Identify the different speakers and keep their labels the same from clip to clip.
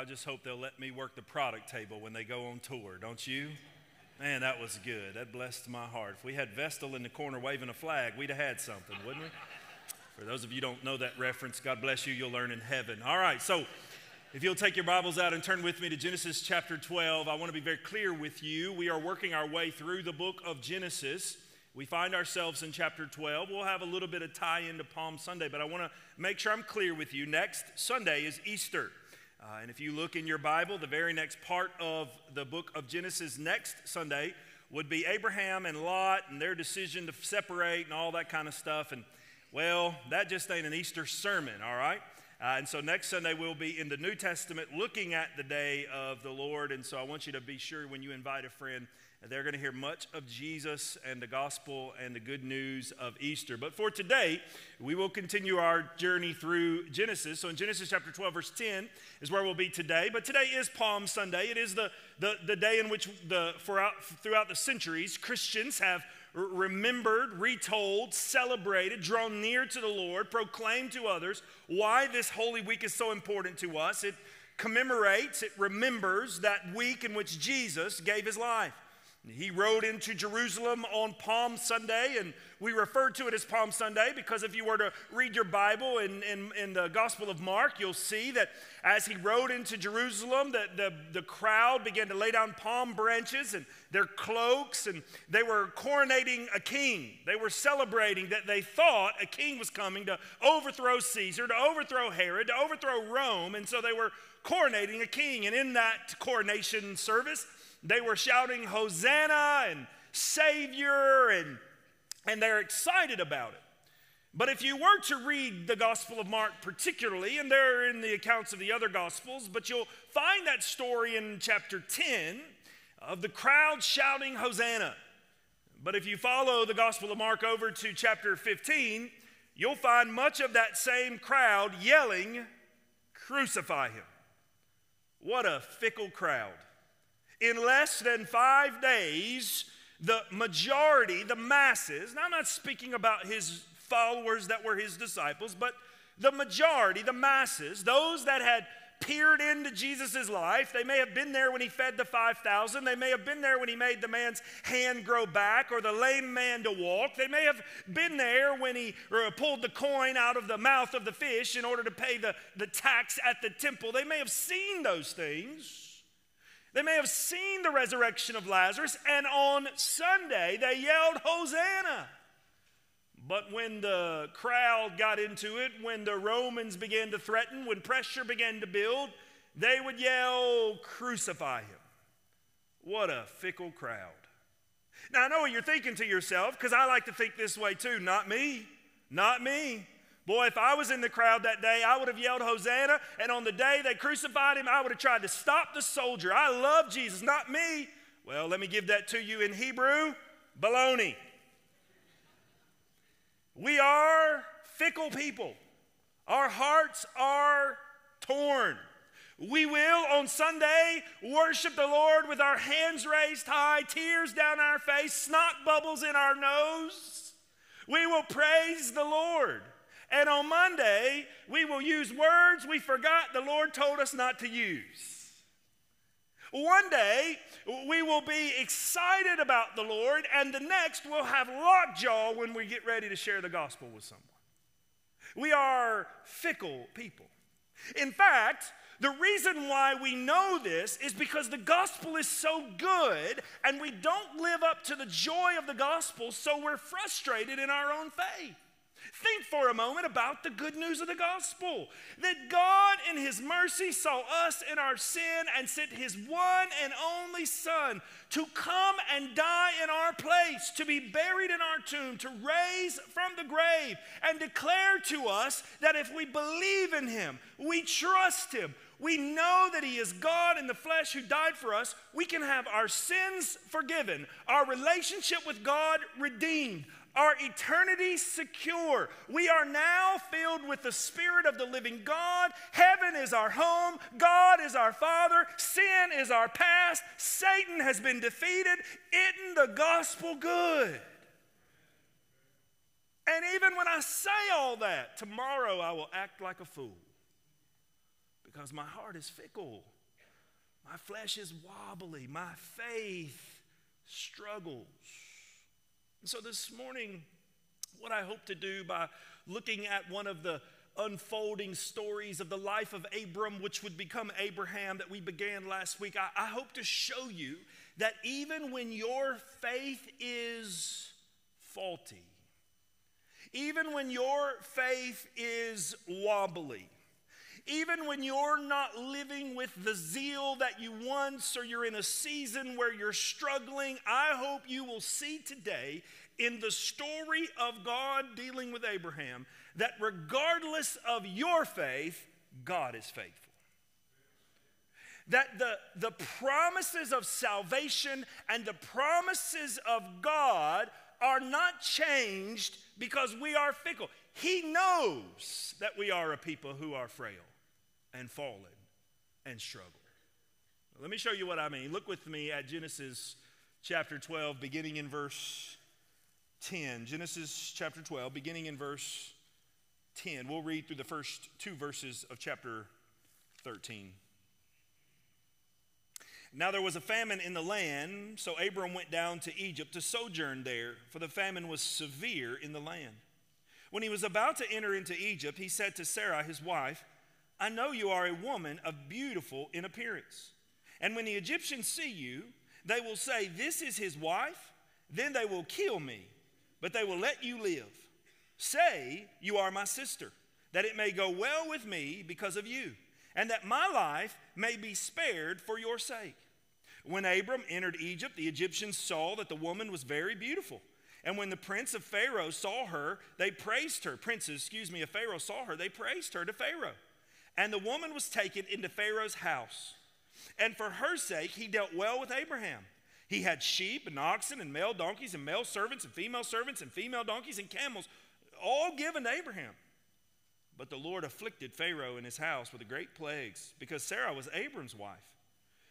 Speaker 1: I just hope they'll let me work the product table when they go on tour, don't you? Man, that was good. That blessed my heart. If we had Vestal in the corner waving a flag, we'd have had something, wouldn't we? For those of you don't know that reference, God bless you, you'll learn in heaven. All right, so if you'll take your Bibles out and turn with me to Genesis chapter 12, I want to be very clear with you. We are working our way through the book of Genesis. We find ourselves in chapter 12. We'll have a little bit of tie into Palm Sunday, but I want to make sure I'm clear with you. Next Sunday is Easter. Uh, and if you look in your Bible, the very next part of the book of Genesis next Sunday would be Abraham and Lot and their decision to separate and all that kind of stuff. And well, that just ain't an Easter sermon, all right? Uh, and so next Sunday we'll be in the New Testament looking at the day of the Lord. And so I want you to be sure when you invite a friend they're going to hear much of Jesus and the gospel and the good news of Easter. But for today, we will continue our journey through Genesis. So in Genesis chapter 12, verse 10 is where we'll be today. But today is Palm Sunday. It is the, the, the day in which the, throughout, throughout the centuries, Christians have remembered, retold, celebrated, drawn near to the Lord, proclaimed to others why this Holy Week is so important to us. It commemorates, it remembers that week in which Jesus gave his life. He rode into Jerusalem on Palm Sunday, and we refer to it as Palm Sunday because if you were to read your Bible in, in, in the Gospel of Mark, you'll see that as he rode into Jerusalem, the, the, the crowd began to lay down palm branches and their cloaks, and they were coronating a king. They were celebrating that they thought a king was coming to overthrow Caesar, to overthrow Herod, to overthrow Rome, and so they were coronating a king. And in that coronation service, they were shouting Hosanna and Savior, and, and they're excited about it. But if you were to read the Gospel of Mark particularly, and they're in the accounts of the other Gospels, but you'll find that story in chapter 10 of the crowd shouting Hosanna. But if you follow the Gospel of Mark over to chapter 15, you'll find much of that same crowd yelling, Crucify him. What a fickle crowd in less than five days, the majority, the masses, now I'm not speaking about his followers that were his disciples, but the majority, the masses, those that had peered into Jesus' life. They may have been there when he fed the 5,000. They may have been there when he made the man's hand grow back or the lame man to walk. They may have been there when he pulled the coin out of the mouth of the fish in order to pay the, the tax at the temple. They may have seen those things. They may have seen the resurrection of Lazarus, and on Sunday they yelled, Hosanna. But when the crowd got into it, when the Romans began to threaten, when pressure began to build, they would yell, Crucify him. What a fickle crowd. Now, I know what you're thinking to yourself, because I like to think this way too. Not me. Not me. Boy, if I was in the crowd that day, I would have yelled Hosanna. And on the day they crucified him, I would have tried to stop the soldier. I love Jesus, not me. Well, let me give that to you in Hebrew baloney. We are fickle people, our hearts are torn. We will on Sunday worship the Lord with our hands raised high, tears down our face, snot bubbles in our nose. We will praise the Lord. And on Monday, we will use words we forgot the Lord told us not to use. One day, we will be excited about the Lord, and the next, we'll have lockjaw when we get ready to share the gospel with someone. We are fickle people. In fact, the reason why we know this is because the gospel is so good and we don't live up to the joy of the gospel, so we're frustrated in our own faith. Think for a moment about the good news of the gospel. That God, in His mercy, saw us in our sin and sent His one and only Son to come and die in our place, to be buried in our tomb, to raise from the grave, and declare to us that if we believe in Him, we trust Him, we know that He is God in the flesh who died for us, we can have our sins forgiven, our relationship with God redeemed, our eternity secure. We are now filled with the Spirit of the living God. Heaven is our home. God is our Father. Sin is our past. Satan has been defeated. Isn't the gospel good? And even when I say all that, tomorrow I will act like a fool. because my heart is fickle. My flesh is wobbly. My faith struggles. So this morning, what I hope to do by looking at one of the unfolding stories of the life of Abram, which would become Abraham that we began last week, I, I hope to show you that even when your faith is faulty, even when your faith is wobbly, even when you're not living with the zeal that you once, or you're in a season where you're struggling, I hope you will see today in the story of God dealing with Abraham that regardless of your faith, God is faithful. That the, the promises of salvation and the promises of God are not changed because we are fickle. He knows that we are a people who are frail and fallen and struggle. Let me show you what I mean. Look with me at Genesis chapter 12, beginning in verse 10. Genesis chapter 12, beginning in verse 10. We'll read through the first two verses of chapter 13. Now there was a famine in the land, so Abram went down to Egypt to sojourn there, for the famine was severe in the land. When he was about to enter into Egypt, he said to Sarah, his wife, I know you are a woman of beautiful in appearance. And when the Egyptians see you, they will say, This is his wife. Then they will kill me, but they will let you live. Say, You are my sister, that it may go well with me because of you, and that my life may be spared for your sake. When Abram entered Egypt, the Egyptians saw that the woman was very beautiful. And when the prince of Pharaoh saw her, they praised her. Princes, excuse me, if Pharaoh saw her, they praised her to Pharaoh. And the woman was taken into Pharaoh's house. And for her sake, he dealt well with Abraham. He had sheep and oxen and male donkeys and male servants and female servants and female donkeys and camels, all given to Abraham. But the Lord afflicted Pharaoh and his house with great plagues because Sarah was Abram's wife.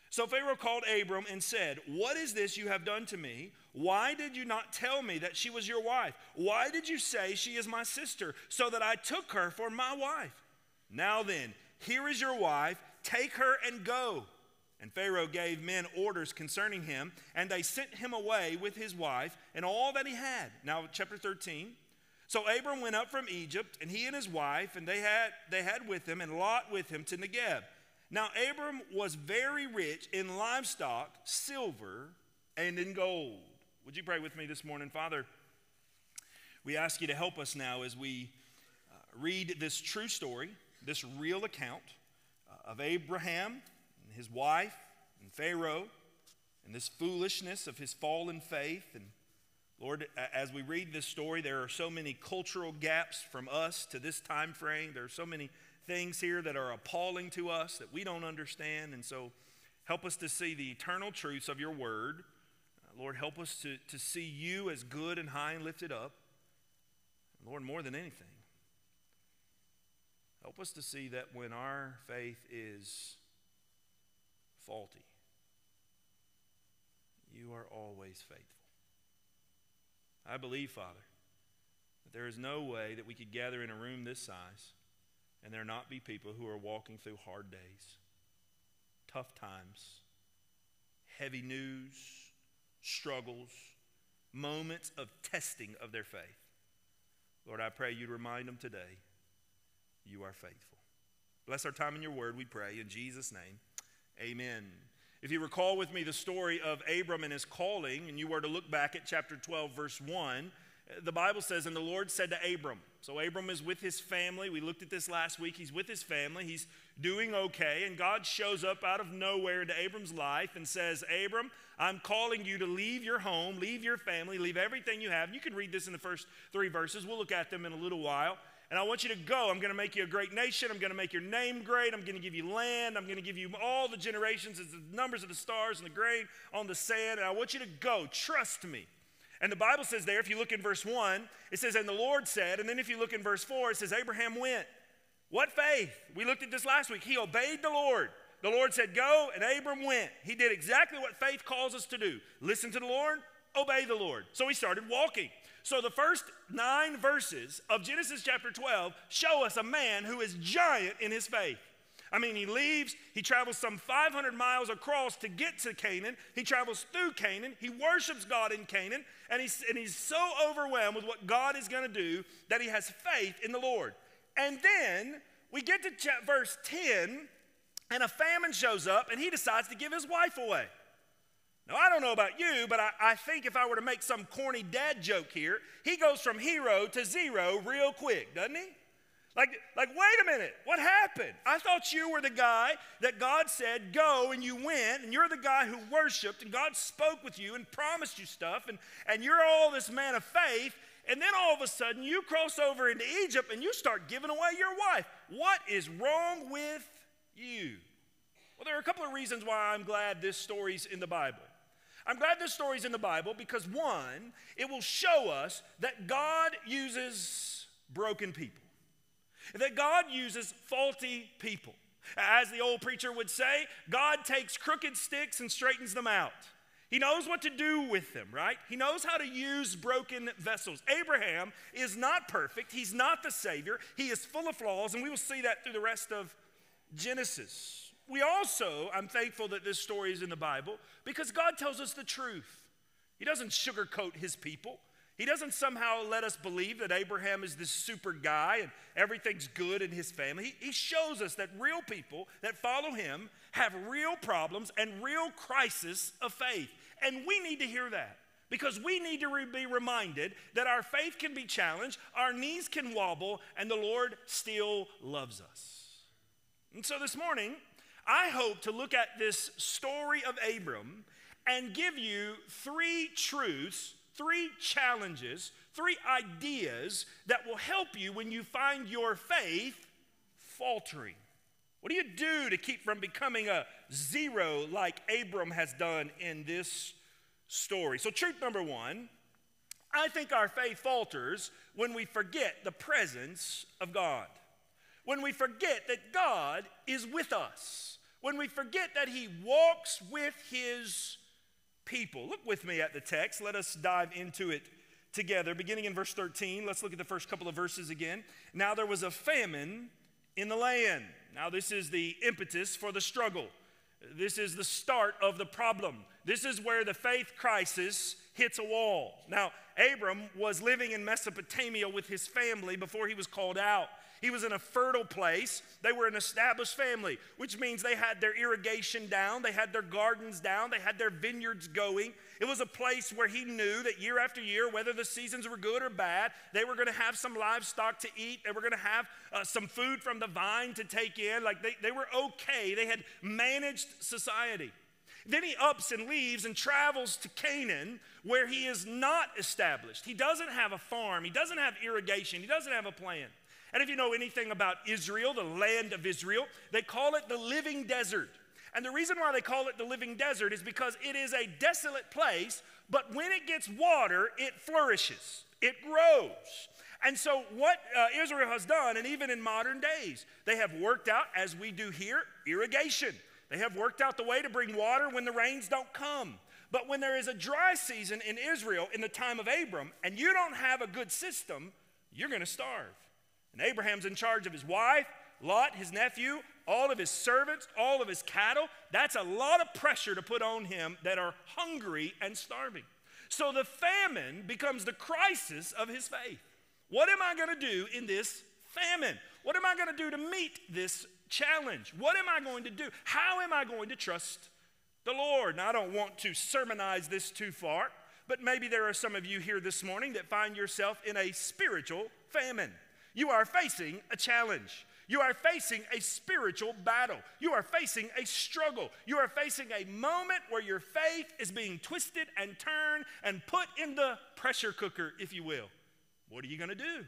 Speaker 1: So Pharaoh called Abram and said, What is this you have done to me? Why did you not tell me that she was your wife? Why did you say she is my sister, so that I took her for my wife? Now then, here is your wife, take her and go. And Pharaoh gave men orders concerning him, and they sent him away with his wife and all that he had. Now, chapter 13. So Abram went up from Egypt, and he and his wife, and they had, they had with him, and Lot with him to Negeb. Now, Abram was very rich in livestock, silver, and in gold. Would you pray with me this morning, Father? We ask you to help us now as we uh, read this true story this real account uh, of Abraham and his wife and Pharaoh and this foolishness of his fallen faith. And Lord, as we read this story, there are so many cultural gaps from us to this time frame. There are so many things here that are appalling to us that we don't understand. And so help us to see the eternal truths of your word. Uh, Lord, help us to, to see you as good and high and lifted up. Lord, more than anything, Help us to see that when our faith is faulty, you are always faithful. I believe, Father, that there is no way that we could gather in a room this size and there not be people who are walking through hard days, tough times, heavy news, struggles, moments of testing of their faith. Lord, I pray you'd remind them today you are faithful. Bless our time in your word, we pray. In Jesus' name, amen. If you recall with me the story of Abram and his calling, and you were to look back at chapter 12, verse 1, the Bible says, And the Lord said to Abram, so Abram is with his family. We looked at this last week. He's with his family. He's doing okay. And God shows up out of nowhere into Abram's life and says, Abram, I'm calling you to leave your home, leave your family, leave everything you have. You can read this in the first three verses. We'll look at them in a little while. And I want you to go. I'm going to make you a great nation. I'm going to make your name great. I'm going to give you land. I'm going to give you all the generations, as the numbers of the stars and the grain on the sand. And I want you to go. Trust me. And the Bible says there, if you look in verse 1, it says, And the Lord said, and then if you look in verse 4, it says, Abraham went. What faith? We looked at this last week. He obeyed the Lord. The Lord said, Go, and Abram went. He did exactly what faith calls us to do listen to the Lord, obey the Lord. So he started walking. So the first nine verses of Genesis chapter 12 show us a man who is giant in his faith. I mean, he leaves, he travels some 500 miles across to get to Canaan. He travels through Canaan. He worships God in Canaan. And he's, and he's so overwhelmed with what God is going to do that he has faith in the Lord. And then we get to verse 10, and a famine shows up, and he decides to give his wife away. Now, I don't know about you, but I, I, think if I were to make some corny dad joke here, he goes from hero to zero real quick, doesn't he? Like, like, wait a minute, what happened? I thought you were the guy that God said, go, and you went, and you're the guy who worshiped, and God spoke with you and promised you stuff, and, and you're all this man of faith, and then all of a sudden you cross over into Egypt and you start giving away your wife. What is wrong with you? Well, there are a couple of reasons why I'm glad this story's in the Bible. I'm glad this story's in the Bible because one, it will show us that God uses broken people, that God uses faulty people. As the old preacher would say, God takes crooked sticks and straightens them out. He knows what to do with them, right? He knows how to use broken vessels. Abraham is not perfect. He's not the Savior. He is full of flaws, and we will see that through the rest of Genesis we also, I'm thankful that this story is in the Bible because God tells us the truth. He doesn't sugarcoat his people. He doesn't somehow let us believe that Abraham is this super guy and everything's good in his family. He, he shows us that real people that follow him have real problems and real crisis of faith. And we need to hear that because we need to re- be reminded that our faith can be challenged, our knees can wobble, and the Lord still loves us. And so this morning, I hope to look at this story of Abram and give you three truths, three challenges, three ideas that will help you when you find your faith faltering. What do you do to keep from becoming a zero like Abram has done in this story? So, truth number one I think our faith falters when we forget the presence of God, when we forget that God is with us when we forget that he walks with his people. Look with me at the text. Let us dive into it together. Beginning in verse 13, let's look at the first couple of verses again. Now there was a famine in the land. Now, this is the impetus for the struggle. This is the start of the problem. This is where the faith crisis hits a wall. Now, Abram was living in Mesopotamia with his family before he was called out. He was in a fertile place. They were an established family, which means they had their irrigation down, they had their gardens down, they had their vineyards going. It was a place where he knew that year after year, whether the seasons were good or bad, they were going to have some livestock to eat. They were going to have uh, some food from the vine to take in. Like they, they were okay. They had managed society. Then he ups and leaves and travels to Canaan, where he is not established. He doesn't have a farm, he doesn't have irrigation, he doesn't have a plan. And if you know anything about Israel, the land of Israel, they call it the living desert. And the reason why they call it the living desert is because it is a desolate place, but when it gets water, it flourishes, it grows. And so, what uh, Israel has done, and even in modern days, they have worked out, as we do here, irrigation. They have worked out the way to bring water when the rains don't come. But when there is a dry season in Israel in the time of Abram, and you don't have a good system, you're going to starve. And Abraham's in charge of his wife, Lot, his nephew, all of his servants, all of his cattle. That's a lot of pressure to put on him that are hungry and starving. So the famine becomes the crisis of his faith. What am I going to do in this famine? What am I going to do to meet this challenge? What am I going to do? How am I going to trust the Lord? Now, I don't want to sermonize this too far, but maybe there are some of you here this morning that find yourself in a spiritual famine. You are facing a challenge. You are facing a spiritual battle. You are facing a struggle. You are facing a moment where your faith is being twisted and turned and put in the pressure cooker, if you will. What are you going to do?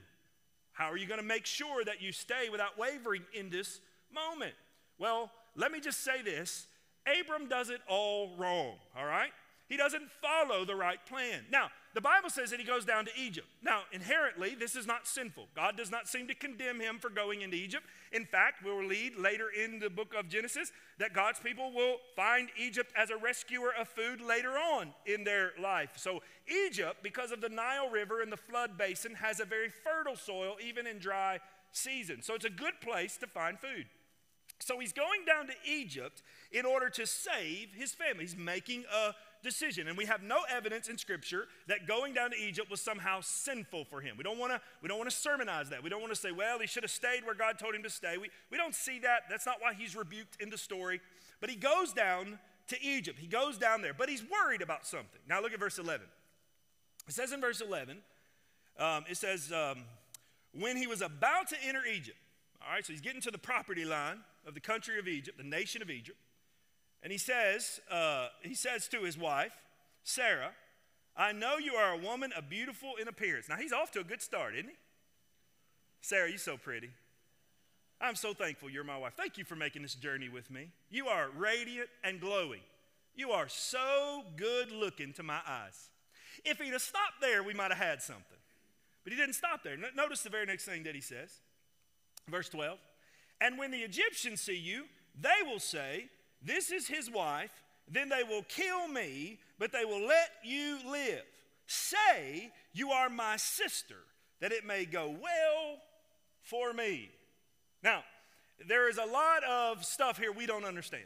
Speaker 1: How are you going to make sure that you stay without wavering in this moment? Well, let me just say this Abram does it all wrong, all right? He doesn't follow the right plan. Now, the Bible says that he goes down to Egypt. Now, inherently, this is not sinful. God does not seem to condemn him for going into Egypt. In fact, we'll read later in the book of Genesis that God's people will find Egypt as a rescuer of food later on in their life. So, Egypt, because of the Nile River and the flood basin, has a very fertile soil even in dry seasons. So, it's a good place to find food. So he's going down to Egypt in order to save his family. He's making a decision. And we have no evidence in Scripture that going down to Egypt was somehow sinful for him. We don't want to we don't want to sermonize that. We don't want to say, well, he should have stayed where God told him to stay. We, we don't see that. That's not why he's rebuked in the story. But he goes down to Egypt. He goes down there, but he's worried about something. Now look at verse 11. It says in verse 11, um, it says, um, when he was about to enter Egypt, all right, so he's getting to the property line of the country of Egypt, the nation of Egypt. And he says, uh, he says to his wife, Sarah, I know you are a woman of beautiful in appearance. Now he's off to a good start, isn't he? Sarah, you're so pretty. I'm so thankful you're my wife. Thank you for making this journey with me. You are radiant and glowing. You are so good looking to my eyes. If he'd have stopped there, we might have had something. But he didn't stop there. Notice the very next thing that he says. Verse 12. And when the Egyptians see you, they will say, This is his wife. Then they will kill me, but they will let you live. Say, You are my sister, that it may go well for me. Now, there is a lot of stuff here we don't understand.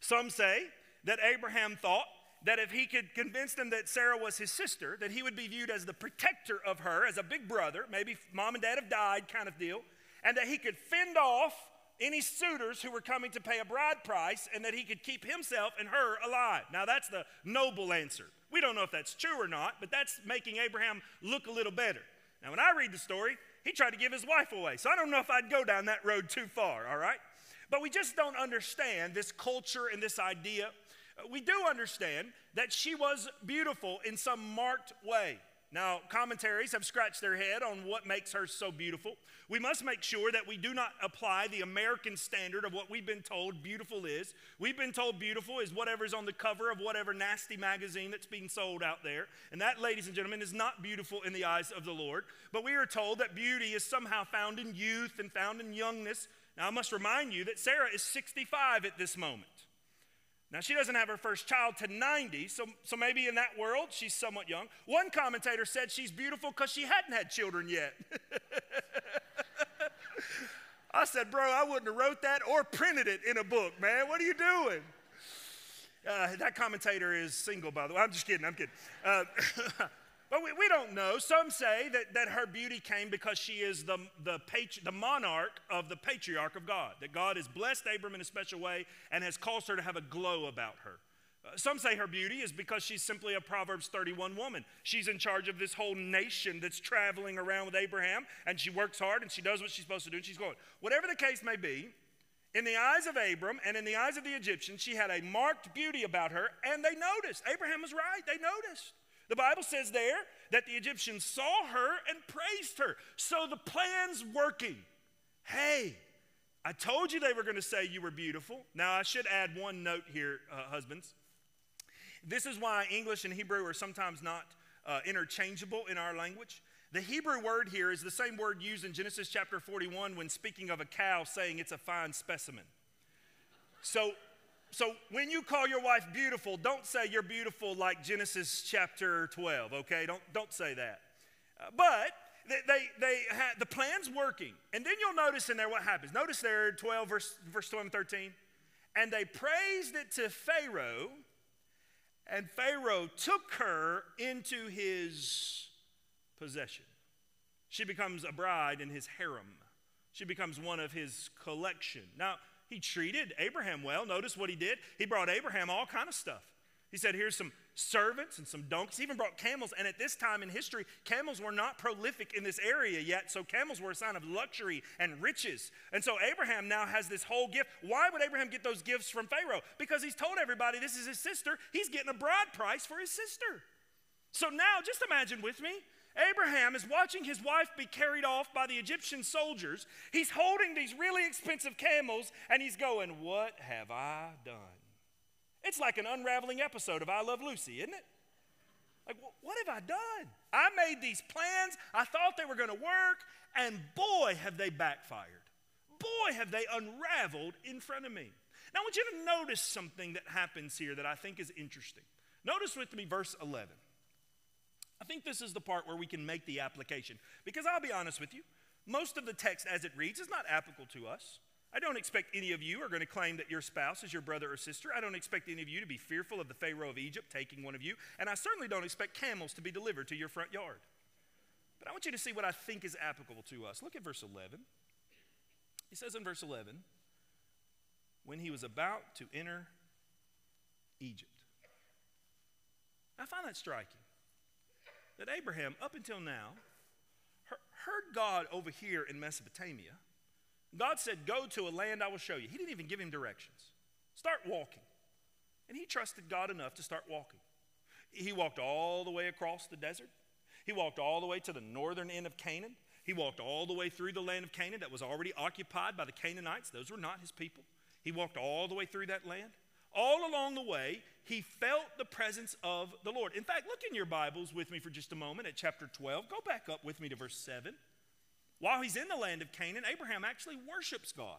Speaker 1: Some say that Abraham thought that if he could convince them that Sarah was his sister, that he would be viewed as the protector of her, as a big brother, maybe mom and dad have died kind of deal, and that he could fend off any suitors who were coming to pay a bride price, and that he could keep himself and her alive. Now, that's the noble answer. We don't know if that's true or not, but that's making Abraham look a little better. Now, when I read the story, he tried to give his wife away. So I don't know if I'd go down that road too far, all right? But we just don't understand this culture and this idea. We do understand that she was beautiful in some marked way. Now, commentaries have scratched their head on what makes her so beautiful. We must make sure that we do not apply the American standard of what we've been told beautiful is. We've been told beautiful is whatever's on the cover of whatever nasty magazine that's being sold out there. And that, ladies and gentlemen, is not beautiful in the eyes of the Lord. But we are told that beauty is somehow found in youth and found in youngness. Now, I must remind you that Sarah is 65 at this moment. Now, she doesn't have her first child to 90, so, so maybe in that world she's somewhat young. One commentator said she's beautiful because she hadn't had children yet. I said, bro, I wouldn't have wrote that or printed it in a book, man. What are you doing? Uh, that commentator is single, by the way. I'm just kidding. I'm kidding. Uh, But we, we don't know. Some say that, that her beauty came because she is the, the, patri- the monarch of the patriarch of God, that God has blessed Abram in a special way and has caused her to have a glow about her. Uh, some say her beauty is because she's simply a Proverbs 31 woman. She's in charge of this whole nation that's traveling around with Abraham, and she works hard and she does what she's supposed to do, and she's going. Whatever the case may be, in the eyes of Abram and in the eyes of the Egyptians, she had a marked beauty about her, and they noticed. Abraham was right, they noticed. The Bible says there that the Egyptians saw her and praised her. So the plan's working. Hey, I told you they were going to say you were beautiful. Now, I should add one note here, uh, husbands. This is why English and Hebrew are sometimes not uh, interchangeable in our language. The Hebrew word here is the same word used in Genesis chapter 41 when speaking of a cow, saying it's a fine specimen. So so when you call your wife beautiful, don't say you're beautiful like Genesis chapter 12, okay? Don't, don't say that. Uh, but they, they, they the plan's working. And then you'll notice in there what happens. Notice there, 12, verse, verse 12 and 13. And they praised it to Pharaoh, and Pharaoh took her into his possession. She becomes a bride in his harem. She becomes one of his collection. Now, he treated Abraham well. Notice what he did. He brought Abraham all kind of stuff. He said, Here's some servants and some donkeys. He even brought camels. And at this time in history, camels were not prolific in this area yet. So camels were a sign of luxury and riches. And so Abraham now has this whole gift. Why would Abraham get those gifts from Pharaoh? Because he's told everybody this is his sister. He's getting a bride price for his sister. So now, just imagine with me Abraham is watching his wife be carried off by the Egyptian soldiers. He's holding these really expensive camels and he's going, What have I done? It's like an unraveling episode of I Love Lucy, isn't it? Like, what have I done? I made these plans. I thought they were going to work, and boy, have they backfired. Boy, have they unraveled in front of me. Now, I want you to notice something that happens here that I think is interesting. Notice with me verse 11. I think this is the part where we can make the application. Because I'll be honest with you, most of the text as it reads is not applicable to us. I don't expect any of you are going to claim that your spouse is your brother or sister. I don't expect any of you to be fearful of the Pharaoh of Egypt taking one of you. And I certainly don't expect camels to be delivered to your front yard. But I want you to see what I think is applicable to us. Look at verse 11. He says in verse 11, when he was about to enter Egypt. I find that striking that Abraham, up until now, heard God over here in Mesopotamia God said, Go to a land I will show you. He didn't even give him directions. Start walking. And he trusted God enough to start walking. He walked all the way across the desert. He walked all the way to the northern end of Canaan. He walked all the way through the land of Canaan that was already occupied by the Canaanites. Those were not his people. He walked all the way through that land. All along the way, he felt the presence of the Lord. In fact, look in your Bibles with me for just a moment at chapter 12. Go back up with me to verse 7. While he's in the land of Canaan, Abraham actually worships God.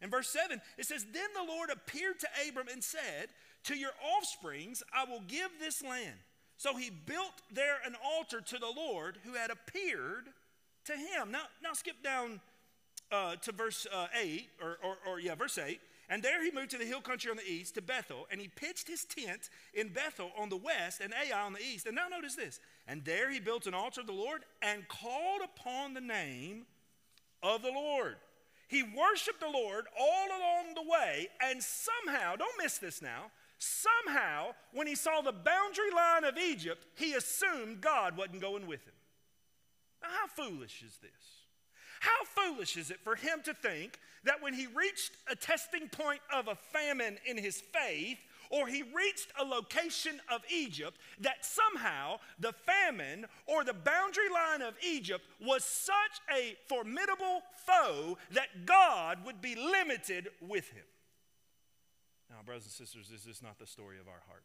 Speaker 1: In verse 7, it says, Then the Lord appeared to Abram and said, To your offsprings I will give this land. So he built there an altar to the Lord who had appeared to him. Now, now skip down uh, to verse uh, 8, or, or, or yeah, verse 8. And there he moved to the hill country on the east, to Bethel, and he pitched his tent in Bethel on the west and Ai on the east. And now notice this. And there he built an altar of the Lord and called upon the name of the Lord. He worshiped the Lord all along the way, and somehow, don't miss this now, somehow, when he saw the boundary line of Egypt, he assumed God wasn't going with him. Now, how foolish is this? How foolish is it for him to think that when he reached a testing point of a famine in his faith, or he reached a location of Egypt, that somehow the famine or the boundary line of Egypt was such a formidable foe that God would be limited with him. Now, brothers and sisters, is this is not the story of our heart.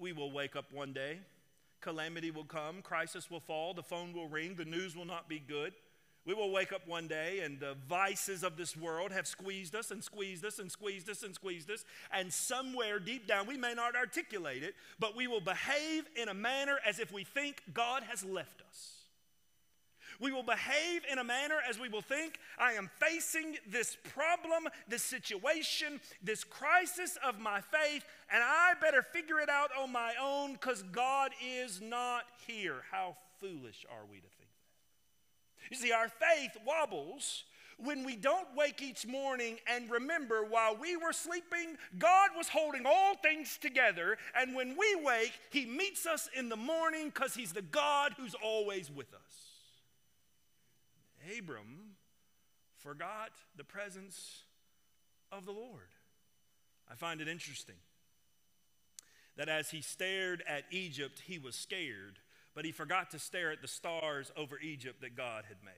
Speaker 1: We will wake up one day, calamity will come, crisis will fall, the phone will ring, the news will not be good. We will wake up one day and the vices of this world have squeezed us and squeezed us and squeezed us and squeezed us. And somewhere deep down, we may not articulate it, but we will behave in a manner as if we think God has left us. We will behave in a manner as we will think, I am facing this problem, this situation, this crisis of my faith, and I better figure it out on my own because God is not here. How foolish are we to? You see, our faith wobbles when we don't wake each morning and remember while we were sleeping, God was holding all things together. And when we wake, He meets us in the morning because He's the God who's always with us. Abram forgot the presence of the Lord. I find it interesting that as he stared at Egypt, he was scared but he forgot to stare at the stars over Egypt that God had made.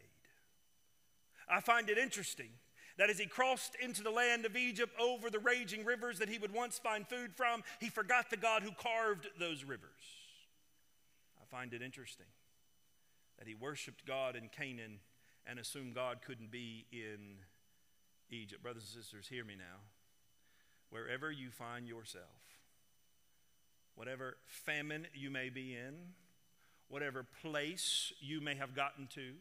Speaker 1: I find it interesting that as he crossed into the land of Egypt over the raging rivers that he would once find food from, he forgot the God who carved those rivers. I find it interesting that he worshiped God in Canaan and assumed God couldn't be in Egypt. Brothers and sisters, hear me now. Wherever you find yourself, whatever famine you may be in, whatever place you may have gotten to,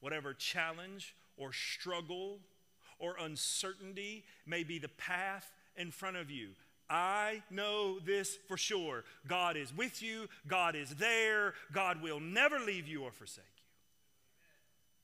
Speaker 1: whatever challenge or struggle or uncertainty may be the path in front of you. I know this for sure. God is with you, God is there, God will never leave you or forsake you.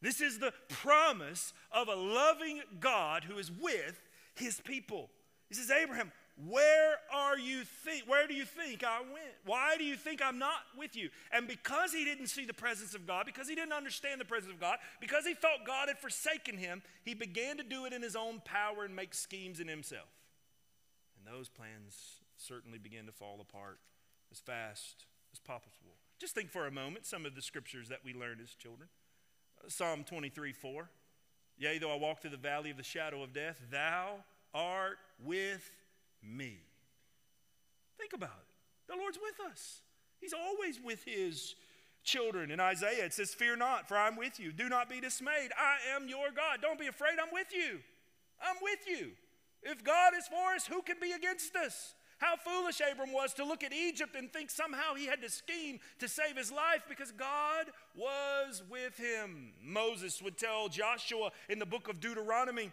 Speaker 1: This is the promise of a loving God who is with his people. This is Abraham, where are you think where do you think I went? Why do you think I'm not with you? And because he didn't see the presence of God, because he didn't understand the presence of God, because he felt God had forsaken him, he began to do it in his own power and make schemes in himself. And those plans certainly began to fall apart as fast as possible. Just think for a moment some of the scriptures that we learned as children. Uh, Psalm 23 4. Yea, though I walk through the valley of the shadow of death, thou art with me. Think about it. The Lord's with us, He's always with His children. In Isaiah, it says, Fear not, for I'm with you. Do not be dismayed. I am your God. Don't be afraid. I'm with you. I'm with you. If God is for us, who can be against us? How foolish Abram was to look at Egypt and think somehow he had to scheme to save his life because God was with him. Moses would tell Joshua in the book of Deuteronomy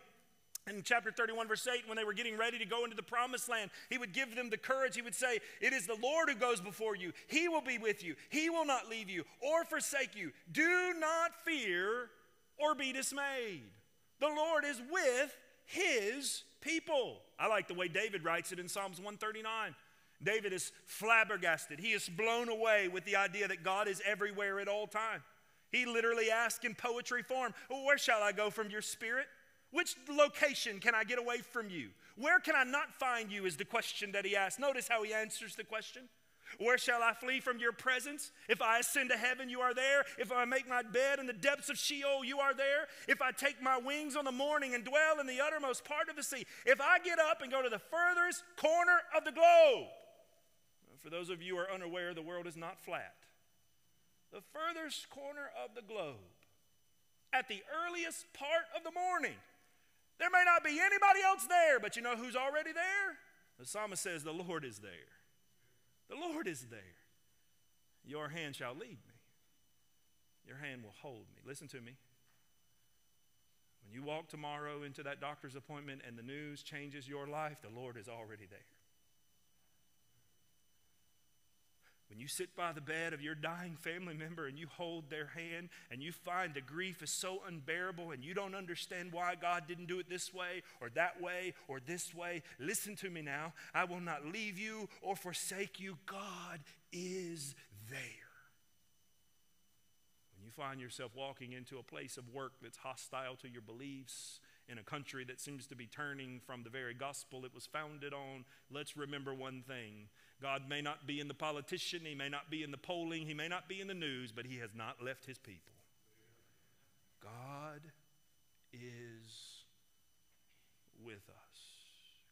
Speaker 1: in chapter 31, verse 8, when they were getting ready to go into the promised land, he would give them the courage. He would say, It is the Lord who goes before you. He will be with you. He will not leave you or forsake you. Do not fear or be dismayed. The Lord is with his people. I like the way David writes it in Psalms 139. David is flabbergasted. He is blown away with the idea that God is everywhere at all time. He literally asks in poetry form, Where shall I go from your spirit? Which location can I get away from you? Where can I not find you? Is the question that he asks. Notice how he answers the question. Where shall I flee from your presence? If I ascend to heaven, you are there. If I make my bed in the depths of Sheol, you are there. If I take my wings on the morning and dwell in the uttermost part of the sea, if I get up and go to the furthest corner of the globe. For those of you who are unaware, the world is not flat. The furthest corner of the globe, at the earliest part of the morning, there may not be anybody else there, but you know who's already there? The psalmist says, The Lord is there. The Lord is there. Your hand shall lead me, your hand will hold me. Listen to me. When you walk tomorrow into that doctor's appointment and the news changes your life, the Lord is already there. When you sit by the bed of your dying family member and you hold their hand and you find the grief is so unbearable and you don't understand why God didn't do it this way or that way or this way, listen to me now. I will not leave you or forsake you. God is there. When you find yourself walking into a place of work that's hostile to your beliefs, in a country that seems to be turning from the very gospel it was founded on, let's remember one thing God may not be in the politician, He may not be in the polling, He may not be in the news, but He has not left His people. God is with us.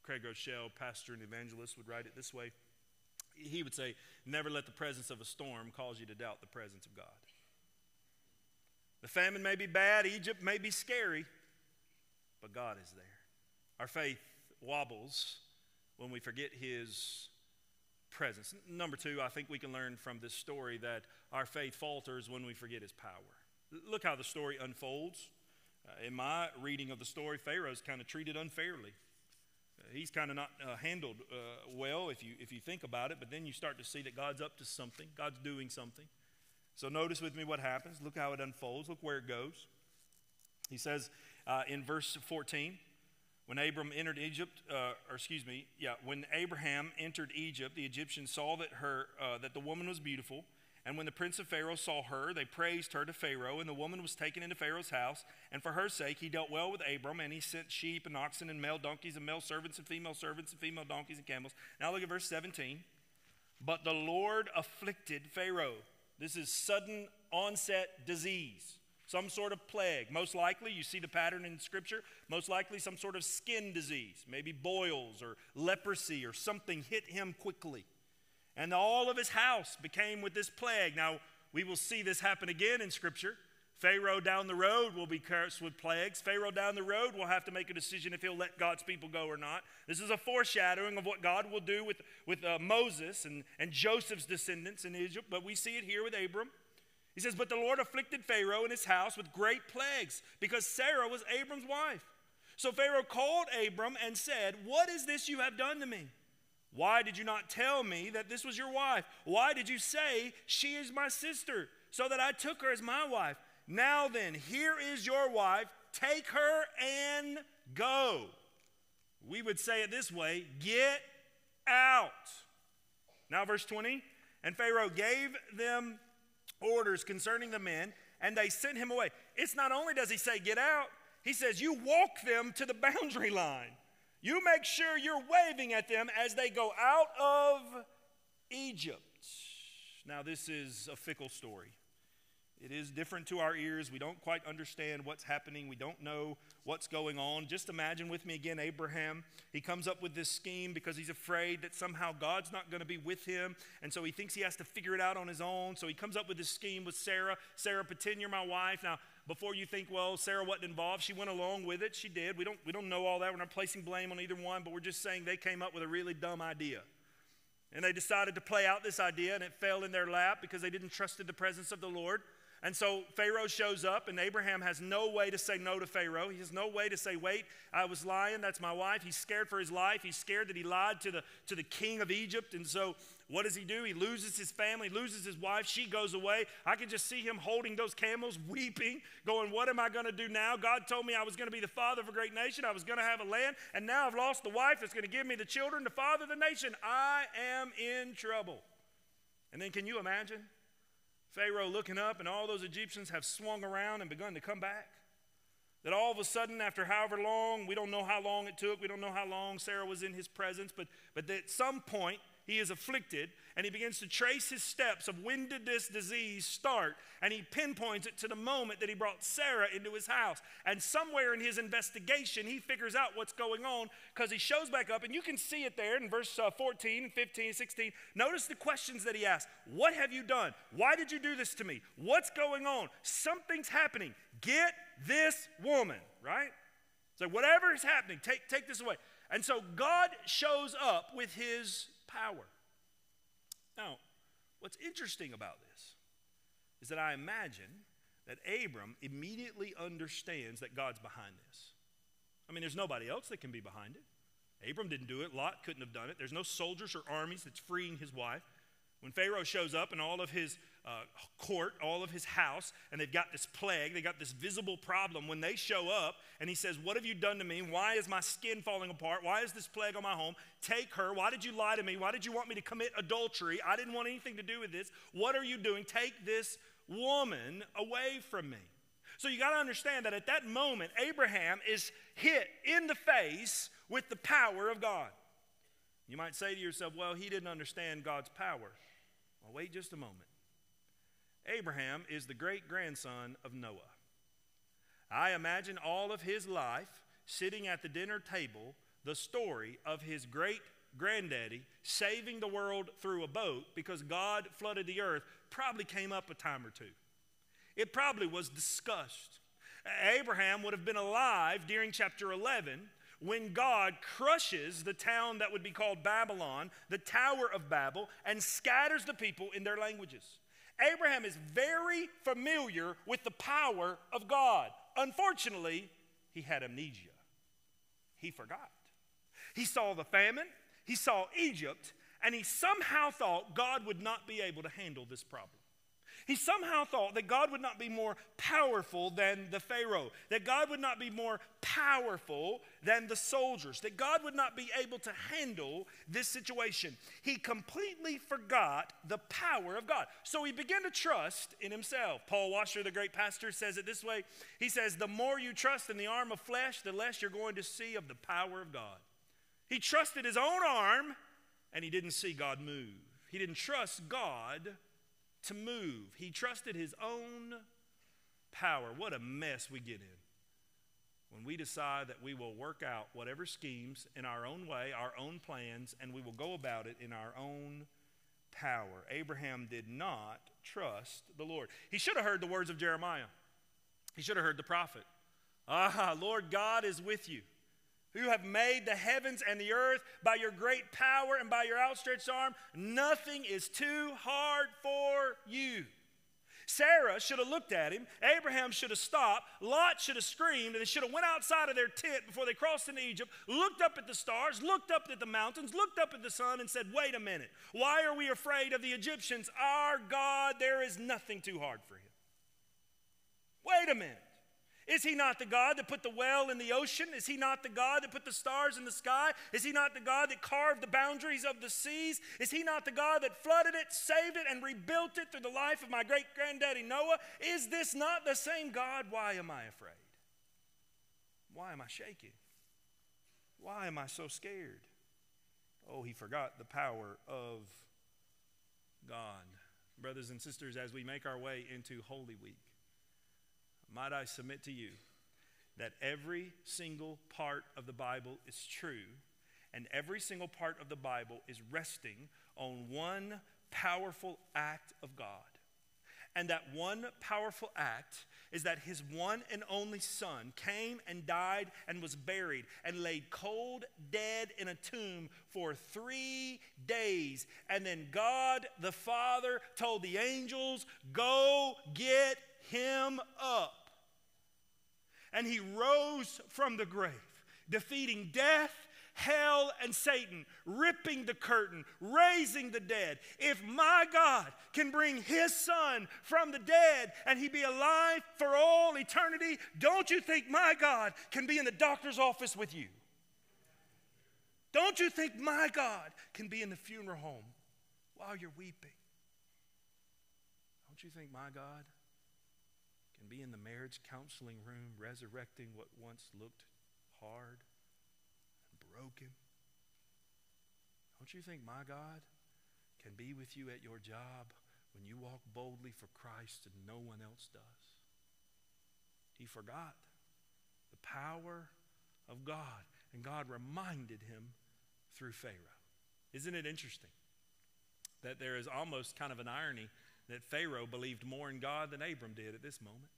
Speaker 1: Craig Groeschel, pastor and evangelist, would write it this way. He would say, Never let the presence of a storm cause you to doubt the presence of God. The famine may be bad, Egypt may be scary, but God is there. Our faith wobbles when we forget His presence. Number two, I think we can learn from this story that our faith falters when we forget his power. Look how the story unfolds. Uh, in my reading of the story, Pharaoh's kind of treated unfairly. Uh, he's kind of not uh, handled uh, well if you, if you think about it, but then you start to see that God's up to something, God's doing something. So notice with me what happens. Look how it unfolds, look where it goes. He says uh, in verse 14, when Abram entered Egypt, uh, or excuse me, yeah, when Abraham entered Egypt, the Egyptians saw that her uh, that the woman was beautiful, and when the prince of Pharaoh saw her, they praised her to Pharaoh, and the woman was taken into Pharaoh's house. And for her sake, he dealt well with Abram, and he sent sheep and oxen and male donkeys and male servants and female servants and female donkeys and camels. Now look at verse 17. But the Lord afflicted Pharaoh. This is sudden onset disease some sort of plague. Most likely, you see the pattern in Scripture, most likely some sort of skin disease, maybe boils or leprosy or something hit him quickly. And all of his house became with this plague. Now, we will see this happen again in Scripture. Pharaoh down the road will be cursed with plagues. Pharaoh down the road will have to make a decision if he'll let God's people go or not. This is a foreshadowing of what God will do with, with uh, Moses and, and Joseph's descendants in Egypt, but we see it here with Abram. He says, But the Lord afflicted Pharaoh and his house with great plagues because Sarah was Abram's wife. So Pharaoh called Abram and said, What is this you have done to me? Why did you not tell me that this was your wife? Why did you say, She is my sister, so that I took her as my wife? Now then, here is your wife. Take her and go. We would say it this way get out. Now, verse 20. And Pharaoh gave them orders concerning the men, and they sent him away. It's not only does he say, Get out, he says, You walk them to the boundary line. You make sure you're waving at them as they go out of Egypt. Now, this is a fickle story. It is different to our ears. We don't quite understand what's happening. We don't know what's going on. Just imagine with me again Abraham. He comes up with this scheme because he's afraid that somehow God's not going to be with him. And so he thinks he has to figure it out on his own. So he comes up with this scheme with Sarah. Sarah, pretend you're my wife. Now, before you think, well, Sarah wasn't involved, she went along with it. She did. We don't, we don't know all that. We're not placing blame on either one, but we're just saying they came up with a really dumb idea. And they decided to play out this idea, and it fell in their lap because they didn't trust in the presence of the Lord. And so Pharaoh shows up, and Abraham has no way to say no to Pharaoh. He has no way to say, Wait, I was lying. That's my wife. He's scared for his life. He's scared that he lied to the, to the king of Egypt. And so what does he do? He loses his family, loses his wife. She goes away. I can just see him holding those camels, weeping, going, What am I going to do now? God told me I was going to be the father of a great nation. I was going to have a land. And now I've lost the wife that's going to give me the children to father the nation. I am in trouble. And then can you imagine? Pharaoh looking up, and all those Egyptians have swung around and begun to come back. That all of a sudden, after however long, we don't know how long it took, we don't know how long Sarah was in his presence, but, but at some point, he is afflicted, and he begins to trace his steps of when did this disease start, and he pinpoints it to the moment that he brought Sarah into his house. And somewhere in his investigation, he figures out what's going on because he shows back up, and you can see it there in verse uh, 14, 15, 16. Notice the questions that he asks What have you done? Why did you do this to me? What's going on? Something's happening. Get this woman, right? So, whatever is happening, take, take this away. And so, God shows up with his power. Now, what's interesting about this is that I imagine that Abram immediately understands that God's behind this. I mean, there's nobody else that can be behind it. Abram didn't do it, Lot couldn't have done it. There's no soldiers or armies that's freeing his wife. When Pharaoh shows up and all of his uh, court, all of his house, and they've got this plague, they got this visible problem. When they show up and he says, What have you done to me? Why is my skin falling apart? Why is this plague on my home? Take her. Why did you lie to me? Why did you want me to commit adultery? I didn't want anything to do with this. What are you doing? Take this woman away from me. So you got to understand that at that moment, Abraham is hit in the face with the power of God. You might say to yourself, well, he didn't understand God's power. Well, wait just a moment. Abraham is the great grandson of Noah. I imagine all of his life sitting at the dinner table, the story of his great granddaddy saving the world through a boat because God flooded the earth probably came up a time or two. It probably was discussed. Abraham would have been alive during chapter 11 when God crushes the town that would be called Babylon, the Tower of Babel, and scatters the people in their languages. Abraham is very familiar with the power of God. Unfortunately, he had amnesia. He forgot. He saw the famine, he saw Egypt, and he somehow thought God would not be able to handle this problem. He somehow thought that God would not be more powerful than the Pharaoh, that God would not be more powerful than the soldiers, that God would not be able to handle this situation. He completely forgot the power of God. So he began to trust in himself. Paul Washer, the great pastor, says it this way He says, The more you trust in the arm of flesh, the less you're going to see of the power of God. He trusted his own arm and he didn't see God move. He didn't trust God to move. He trusted his own power. What a mess we get in when we decide that we will work out whatever schemes in our own way, our own plans, and we will go about it in our own power. Abraham did not trust the Lord. He should have heard the words of Jeremiah, he should have heard the prophet. Ah, Lord God is with you who have made the heavens and the earth by your great power and by your outstretched arm. Nothing is too hard for you. Sarah should have looked at him. Abraham should have stopped. Lot should have screamed, and they should have went outside of their tent before they crossed into Egypt, looked up at the stars, looked up at the mountains, looked up at the sun, and said, Wait a minute. Why are we afraid of the Egyptians? Our God, there is nothing too hard for him. Wait a minute. Is he not the God that put the well in the ocean? Is he not the God that put the stars in the sky? Is he not the God that carved the boundaries of the seas? Is he not the God that flooded it, saved it, and rebuilt it through the life of my great granddaddy Noah? Is this not the same God? Why am I afraid? Why am I shaking? Why am I so scared? Oh, he forgot the power of God. Brothers and sisters, as we make our way into Holy Week, might I submit to you that every single part of the Bible is true, and every single part of the Bible is resting on one powerful act of God. And that one powerful act is that his one and only son came and died and was buried and laid cold, dead in a tomb for three days. And then God the Father told the angels, Go get him up. And he rose from the grave, defeating death hell, and Satan, ripping the curtain, raising the dead. If my God can bring his son from the dead and he be alive for all eternity, don't you think my God can be in the doctor's office with you? Don't you think my God can be in the funeral home while you're weeping? Don't you think my God be in the marriage counseling room resurrecting what once looked hard? And broken? Don't you think my God can be with you at your job when you walk boldly for Christ and no one else does? He forgot the power of God, and God reminded him through Pharaoh. Isn't it interesting that there is almost kind of an irony that Pharaoh believed more in God than Abram did at this moment?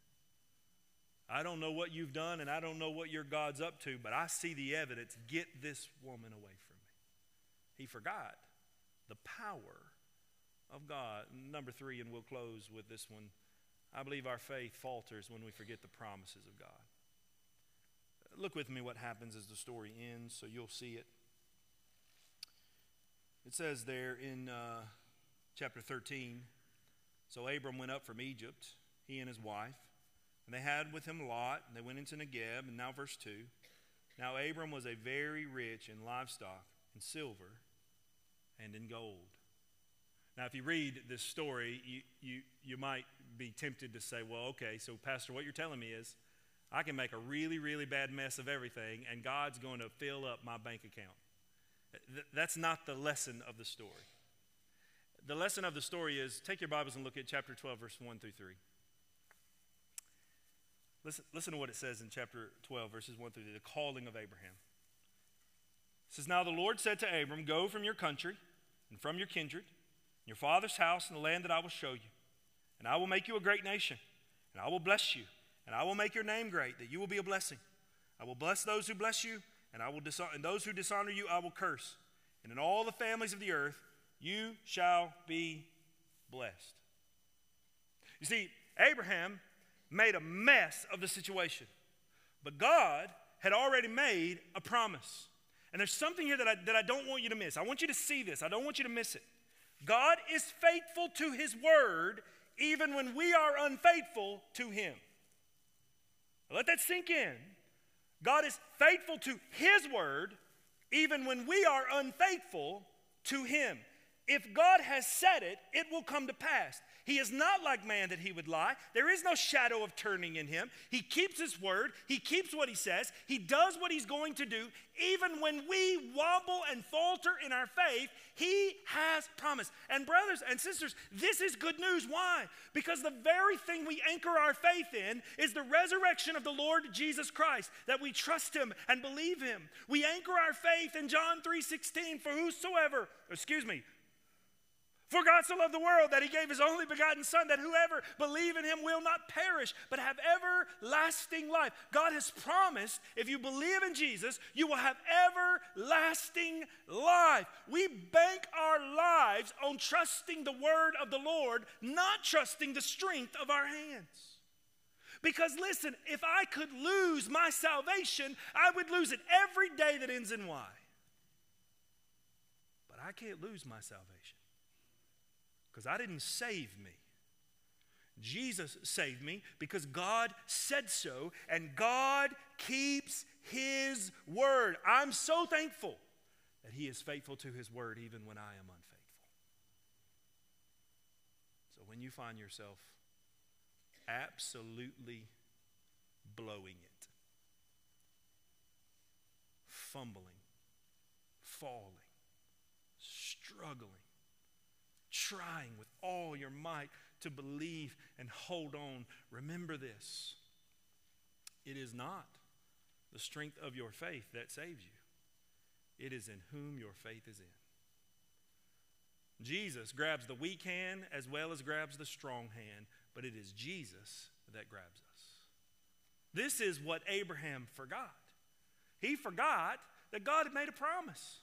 Speaker 1: I don't know what you've done and I don't know what your God's up to, but I see the evidence. Get this woman away from me. He forgot the power of God. Number three, and we'll close with this one. I believe our faith falters when we forget the promises of God. Look with me what happens as the story ends so you'll see it. It says there in uh, chapter 13 So Abram went up from Egypt, he and his wife and they had with him Lot, and they went into Negeb. And now, verse 2. Now, Abram was a very rich in livestock, and silver, and in gold. Now, if you read this story, you, you, you might be tempted to say, well, okay, so, Pastor, what you're telling me is I can make a really, really bad mess of everything, and God's going to fill up my bank account. That's not the lesson of the story. The lesson of the story is take your Bibles and look at chapter 12, verse 1 through 3. Listen, listen to what it says in chapter 12, verses 1 through 3, the calling of Abraham. It says, Now the Lord said to Abram, Go from your country and from your kindred, and your father's house, and the land that I will show you. And I will make you a great nation, and I will bless you, and I will make your name great, that you will be a blessing. I will bless those who bless you, and I will dishonor, and those who dishonor you I will curse. And in all the families of the earth you shall be blessed. You see, Abraham made a mess of the situation. But God had already made a promise. And there's something here that I, that I don't want you to miss. I want you to see this, I don't want you to miss it. God is faithful to his word even when we are unfaithful to him. Let that sink in. God is faithful to his word even when we are unfaithful to him. If God has said it, it will come to pass. He is not like man that he would lie. There is no shadow of turning in him. He keeps his word, he keeps what he says, he does what he's going to do. Even when we wobble and falter in our faith, he has promised. And, brothers and sisters, this is good news. Why? Because the very thing we anchor our faith in is the resurrection of the Lord Jesus Christ, that we trust him and believe him. We anchor our faith in John 3 16, for whosoever, excuse me, for God so loved the world that he gave his only begotten Son, that whoever believe in him will not perish, but have everlasting life. God has promised if you believe in Jesus, you will have everlasting life. We bank our lives on trusting the word of the Lord, not trusting the strength of our hands. Because listen, if I could lose my salvation, I would lose it every day that ends in Y. But I can't lose my salvation because I didn't save me. Jesus saved me because God said so, and God keeps His word. I'm so thankful that He is faithful to His word even when I am unfaithful. So when you find yourself absolutely blowing it, fumbling, falling, struggling, trying with all your might to believe and hold on, remember this. It is not the strength of your faith that saves you, it is in whom your faith is in. Jesus grabs the weak hand as well as grabs the strong hand, but it is Jesus that grabs us. This is what Abraham forgot. He forgot that God had made a promise.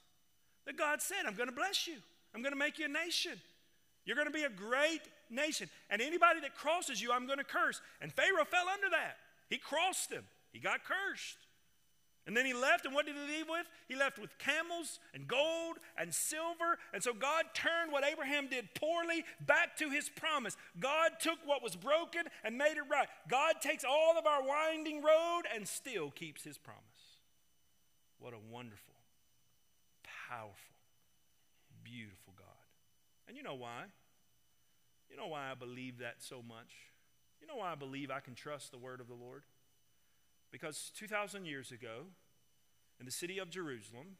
Speaker 1: That God said, I'm going to bless you. I'm going to make you a nation. You're going to be a great nation. And anybody that crosses you, I'm going to curse. And Pharaoh fell under that. He crossed him, he got cursed. And then he left, and what did he leave with? He left with camels and gold and silver. And so God turned what Abraham did poorly back to his promise. God took what was broken and made it right. God takes all of our winding road and still keeps his promise. What a wonderful, powerful, beautiful God. And you know why? You know why I believe that so much? You know why I believe I can trust the word of the Lord? Because 2,000 years ago, in the city of Jerusalem,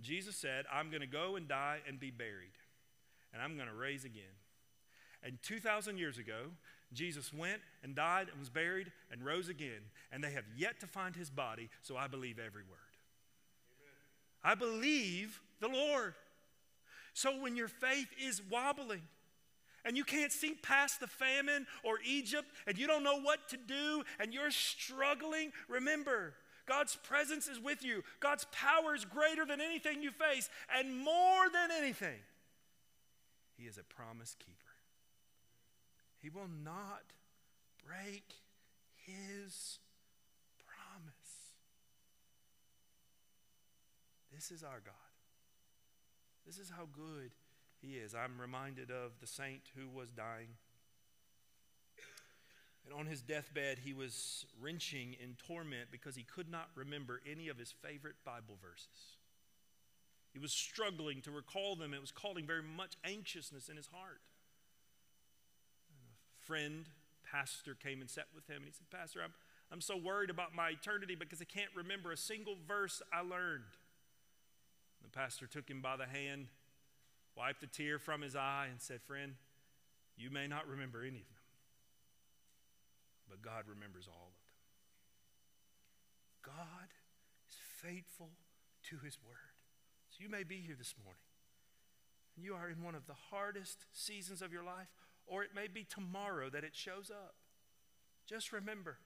Speaker 1: Jesus said, I'm going to go and die and be buried, and I'm going to raise again. And 2,000 years ago, Jesus went and died and was buried and rose again, and they have yet to find his body, so I believe every word. Amen. I believe the Lord. So when your faith is wobbling, and you can't see past the famine or Egypt and you don't know what to do and you're struggling, remember, God's presence is with you. God's power is greater than anything you face. And more than anything, He is a promise keeper. He will not break His promise. This is our God. This is how good he is. I'm reminded of the saint who was dying. And on his deathbed, he was wrenching in torment because he could not remember any of his favorite Bible verses. He was struggling to recall them. It was causing very much anxiousness in his heart. And a friend, pastor, came and sat with him, and he said, Pastor, I'm, I'm so worried about my eternity because I can't remember a single verse I learned. The pastor took him by the hand wiped a tear from his eye, and said, Friend, you may not remember any of them, but God remembers all of them. God is faithful to his word. So you may be here this morning, and you are in one of the hardest seasons of your life, or it may be tomorrow that it shows up. Just remember,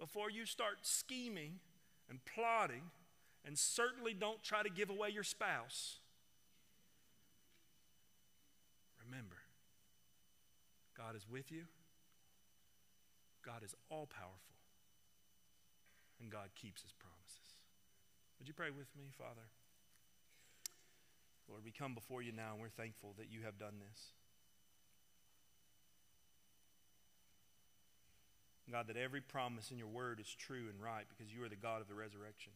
Speaker 1: before you start scheming and plotting, and certainly don't try to give away your spouse Remember, God is with you, God is all powerful, and God keeps his promises. Would you pray with me, Father? Lord, we come before you now and we're thankful that you have done this. God, that every promise in your word is true and right because you are the God of the resurrection.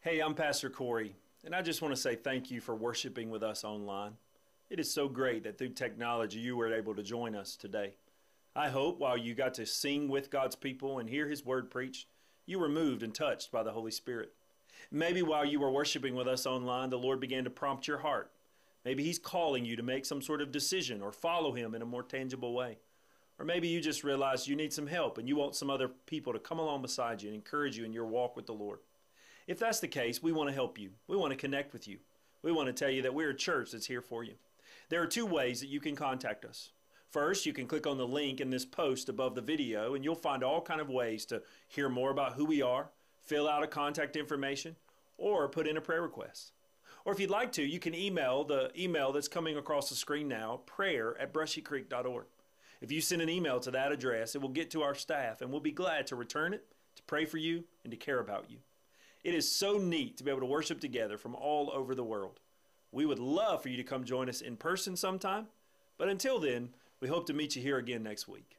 Speaker 2: Hey, I'm Pastor Cory. And I just want to say thank you for worshiping with us online. It is so great that through technology you were able to join us today. I hope while you got to sing with God's people and hear His word preached, you were moved and touched by the Holy Spirit. Maybe while you were worshiping with us online, the Lord began to prompt your heart. Maybe He's calling you to make some sort of decision or follow Him in a more tangible way. Or maybe you just realized you need some help and you want some other people to come along beside you and encourage you in your walk with the Lord. If that's the case, we want to help you. We want to connect with you. We want to tell you that we're a church that's here for you. There are two ways that you can contact us. First, you can click on the link in this post above the video and you'll find all kind of ways to hear more about who we are, fill out a contact information, or put in a prayer request. Or if you'd like to, you can email the email that's coming across the screen now, prayer at brushycreek.org. If you send an email to that address, it will get to our staff and we'll be glad to return it, to pray for you, and to care about you. It is so neat to be able to worship together from all over the world. We would love for you to come join us in person sometime, but until then, we hope to meet you here again next week.